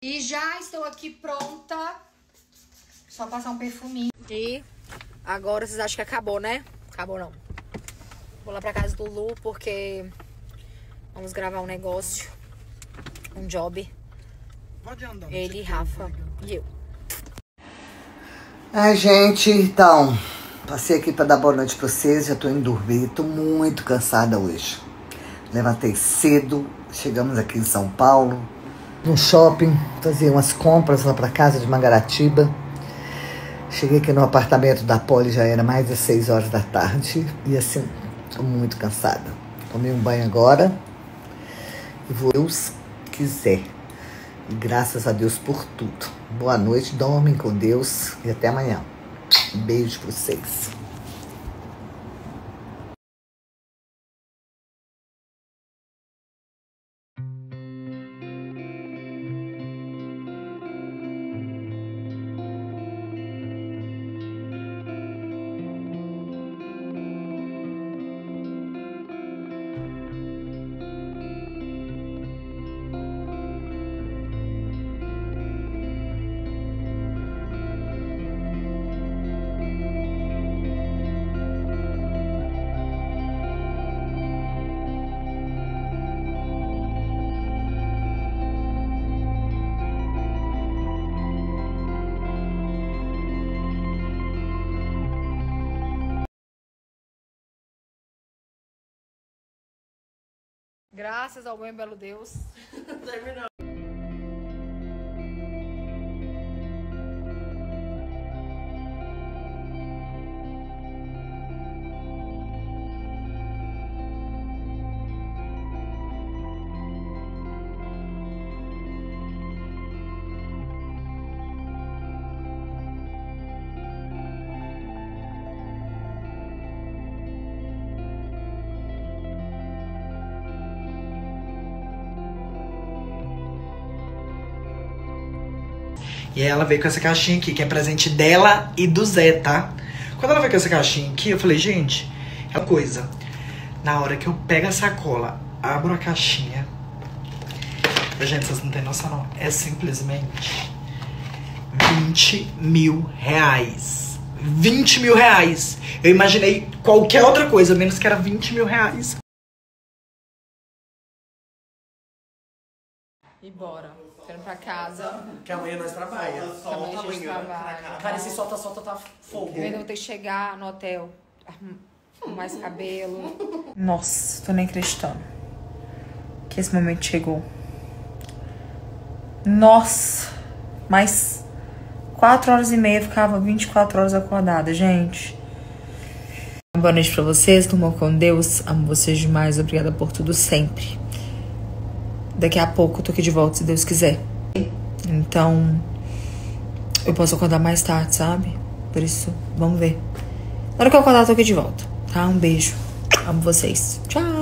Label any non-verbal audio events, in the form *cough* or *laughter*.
E já estou aqui pronta. Só passar um perfuminho. E agora vocês acham que acabou, né? Acabou não. Vou lá pra casa do Lu porque vamos gravar um negócio. Um job. Ele, Rafa e eu. Ai, gente, então, passei aqui para dar boa noite para vocês, já tô indo dormir, tô muito cansada hoje. Levantei cedo, chegamos aqui em São Paulo, no shopping, fazer umas compras lá para casa de Mangaratiba. Cheguei aqui no apartamento da Poli, já era mais de 6 horas da tarde, e assim, tô muito cansada. Tomei um banho agora e vou, Deus quiser. E graças a Deus por tudo. Boa noite, dormem com Deus e até amanhã. Um beijo pra vocês. Graças ao bom e belo Deus. *laughs* Terminou. E aí ela veio com essa caixinha aqui, que é presente dela e do Zé, tá? Quando ela veio com essa caixinha aqui, eu falei, gente, é uma coisa. Na hora que eu pego a sacola, abro a caixinha. Gente, vocês não têm noção não. É simplesmente 20 mil reais. 20 mil reais. Eu imaginei qualquer outra coisa, menos que era 20 mil reais. E bora. Pra casa. Que amanhã nós trabalhamos. Que amanhã a gente trabalha. Cara, esse solta, solta tá fogo. Eu ainda vou ter que chegar no hotel. Arrumar esse cabelo. *laughs* Nossa, tô nem acreditando. Que esse momento chegou. Nossa. Mais 4 horas e meia, ficava 24 horas acordada, gente. Boa noite pra vocês, turma com Deus. Amo vocês demais. Obrigada por tudo sempre. Daqui a pouco eu tô aqui de volta, se Deus quiser. Então, eu posso acordar mais tarde, sabe? Por isso, vamos ver. Na hora que eu acordar, eu tô aqui de volta, tá? Um beijo. Amo vocês. Tchau.